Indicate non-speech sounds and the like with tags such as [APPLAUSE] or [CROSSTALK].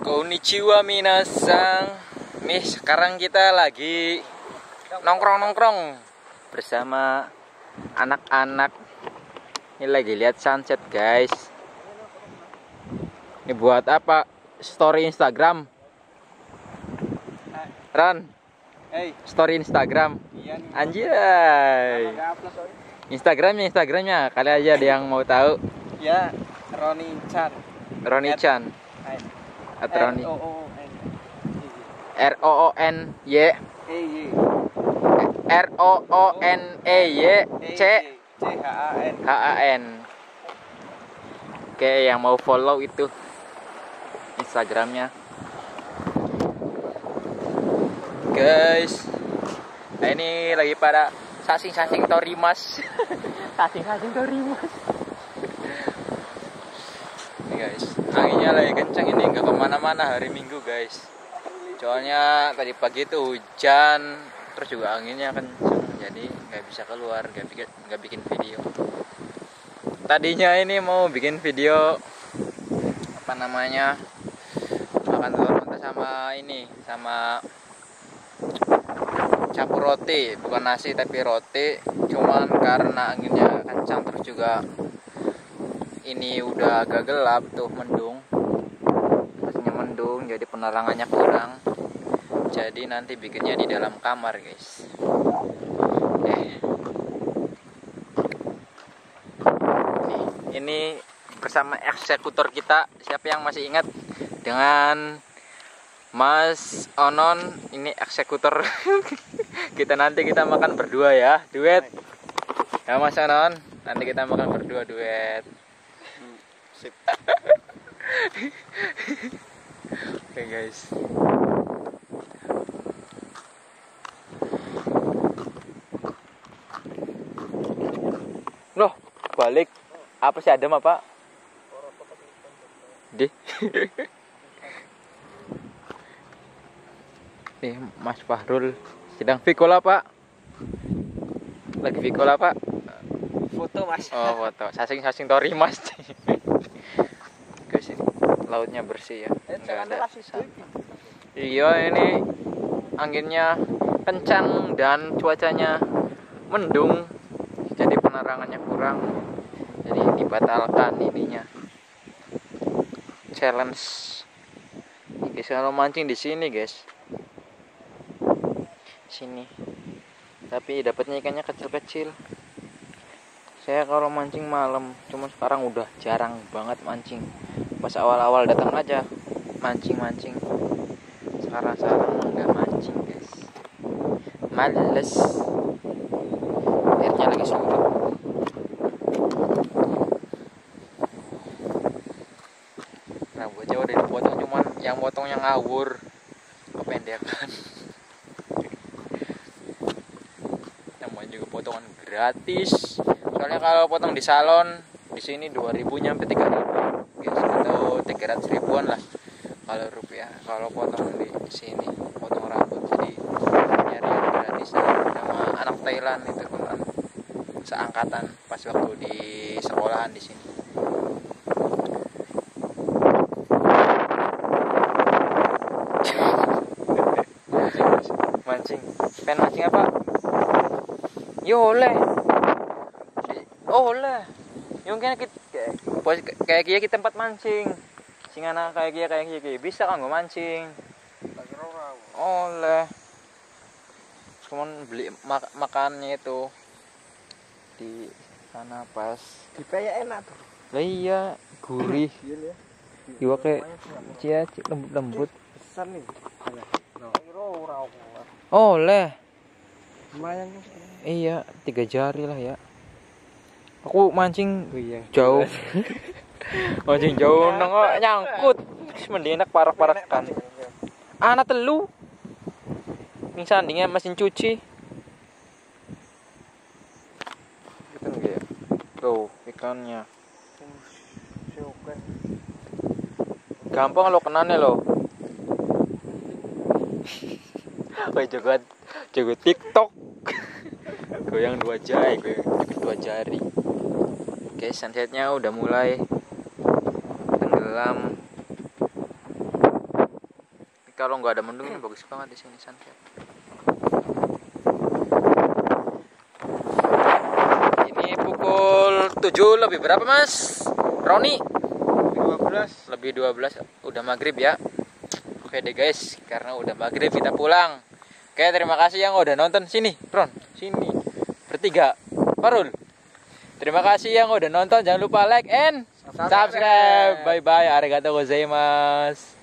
Konnichiwa minasang Nih sekarang kita lagi nongkrong-nongkrong Bersama anak-anak. Ini lagi lihat sunset guys. Ini buat apa? Story Instagram. Ran, Hey, story Instagram. Iya nih. Anjay. Sorry. Instagramnya, Instagramnya. Kali aja ada yang mau tahu. Ya, Roni Chan. Roni Chan. Atau Roni. R O O N Y E. R O O N E Y C. C H A N. H A N. Oke yang mau follow itu Instagramnya. Guys Nah ini lagi pada Sasing-sasing torimas [LAUGHS] Sasing-sasing torimas guys. Anginnya lagi kenceng ini nggak ke mana-mana hari minggu guys. Soalnya tadi pagi itu hujan Terus juga anginnya kenceng Jadi nggak bisa keluar nggak bikin, nggak bikin video. Tadinya ini mau bikin video Apa namanya Makan telur mentah sama ini Sama campur roti. Bukan nasi tapi roti. Cuman karena anginnya kencang terus juga ini udah agak gelap tuh mendung. Masihnya mendung jadi penerangannya kurang. Jadi nanti bikinnya di dalam kamar guys. Nih ini bersama eksekutor kita. Siapa yang masih ingat? Dengan Mas Onon ini eksekutor. [LAUGHS] Kita nanti kita makan berdua ya duet. Ya Mas Onon nanti kita makan berdua duet Sip. [LAUGHS] oke guys. Loh balik. Apa sih Adam apa? Di. [LAUGHS] Nih Mas Fahrul sedang vikola pak. Lagi vikola pak Foto Mas. oh foto. Sasing sasing tori mas. Guys ini lautnya bersih ya. Eh, nggak ada. iya ini anginnya kencang dan cuacanya mendung. Jadi penerangannya kurang. Jadi dibatalkan ininya. Challenge. Guys kalau mancing di sini guys. Sini. Tapi dapatnya ikannya kecil-kecil saya kalau mancing malam cuma sekarang udah jarang banget mancing. Pas awal-awal datang aja mancing-mancing. Sekarang sekarang nggak mancing guys. Males. Airnya lagi surut. Rambutnya udah dipotong cuman yang potong yang ngawur. Kependekan namanya juga potongan gratis. Soalnya kalau potong di salon di sini 2000 nyampe 3000 guys atau 300 ribuan lah kalau rupiah. Kalau potong di sini potong rambut. Jadi nyari yang gratis sama anak Thailand itu kan seangkatan pas waktu di sekolahan di sini. [LAUGHS] Mancing. Pengen mancing apa yo oleh oh oleh yung kena kita kayak kia kita tempat mancing sing anak kayak kia kayak kia bisa kan gue mancing oleh cuman beli mak- makannya itu di sana pas Dipaya enak tuh. lah iya gurih Iya ya. Iwa kayak cia lembut lembut Besar nih. Oleh Lumayan. Iya tiga jari lah ya. Aku mancing Oh iya. jauh. [LAUGHS] Mancing jauh nang nyangkut. Mending enak parah-parah kan anak telu. Ning sandingnya mesin cuci. Gitu ya? Tuh ikannya. Gampang lo kenane lo. [LAUGHS] Woi joget joget TikTok goyang dua jari. Goyang dua jari. Oke sunsetnya udah mulai tenggelam. Kalau nggak ada mendung ini bagus banget di sini sunset. Ini pukul 7 lebih berapa mas? Roni? 12 lebih 12 udah maghrib ya? Oke deh guys karena udah maghrib kita pulang. Oke terima kasih yang udah nonton sini Ron. Sini bertiga. Parul terima kasih yang udah nonton. Jangan lupa like and subscribe. bye bye arigatou gozaimasu